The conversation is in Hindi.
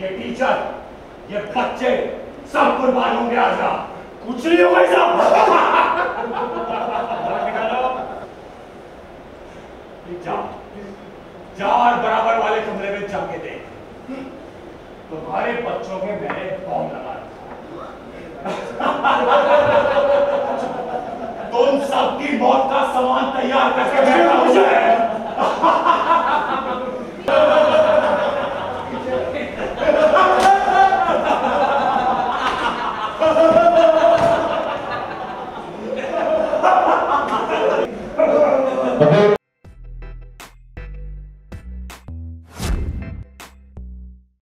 ये टीचर ये बच्चे सब कुर्बान होंगे आज रात कुछ नहीं होगा जा चार बराबर वाले कमरे में जाके देख। तुम्हारे बच्चों के मैंने बॉम्ब लगा रखा। तुम सबकी मौत का सामान तैयार करके बैठा मुझे Okay.